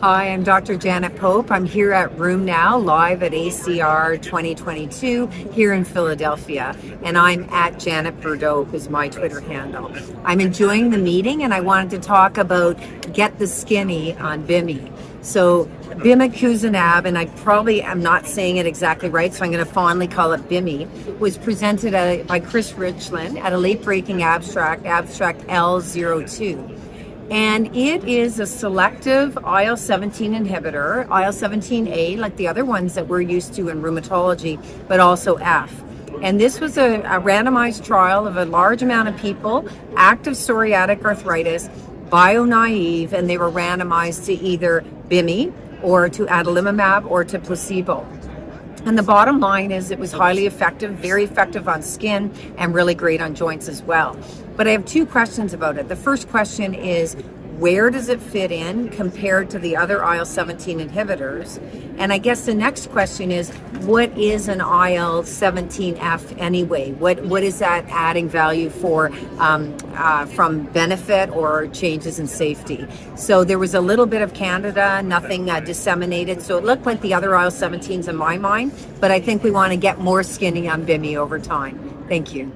Hi, I'm Dr. Janet Pope. I'm here at RheumNow, live at ACR 2022 here in Philadelphia. And I'm at Janet Burdope is my Twitter handle. I'm enjoying the meeting and I wanted to talk about Get the Skinny on Bimmy. So bimekizumab, and I probably am not saying it exactly right, so I'm going to fondly call it Bimmy, was presented uh, by Chris Ritchlin at a late-breaking abstract, abstract L02 and it is a selective IL-17 inhibitor, IL-17A, like the other ones that we're used to in rheumatology, but also F. And this was a, a randomized trial of a large amount of people, active psoriatic arthritis, bio-naive, and they were randomized to either Bimmy or to adalimumab or to placebo. And the bottom line is it was highly effective, very effective on skin, and really great on joints as well. But I have two questions about it. The first question is where does it fit in compared to the other IL-17 inhibitors? And I guess the next question is, what is an IL-17F anyway? What what is that adding value for um, uh, from benefit or changes in safety? So there was a little bit of Candida, nothing uh, disseminated. So it looked like the other IL-17s in my mind, but I think we want to get more skinny on Bimmy over time. Thank you.